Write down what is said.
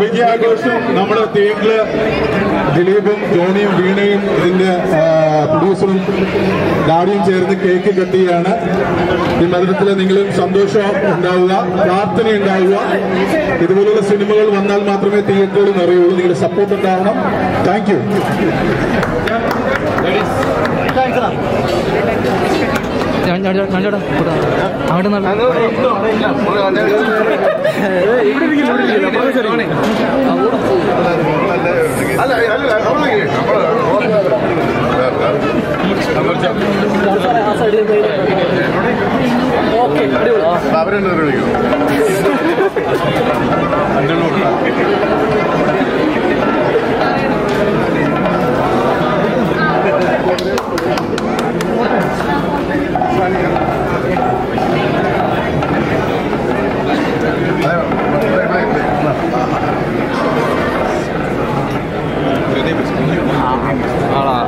വിജയാഘോഷം നമ്മുടെ തിയേറ്ററിൽ ദിലീപും ജോണിയും വീണയും ഇതിന്റെ പ്രൊഡ്യൂസറും ഡാഡിയും ചേർന്ന് കേക്ക് കെട്ടിയാണ് ഈ മരണത്തിൽ നിങ്ങളും സന്തോഷം ഉണ്ടാവുക പ്രാർത്ഥന ഉണ്ടാവുക ഇതുപോലുള്ള സിനിമകൾ വന്നാൽ മാത്രമേ തിയേറ്ററുകൾ നിറയുള്ളൂ നിങ്ങളുടെ സപ്പോർട്ട് ഉണ്ടാവണം താങ്ക് യു ഞാൻ അവരെന്നെ വിളിക്കും 好了。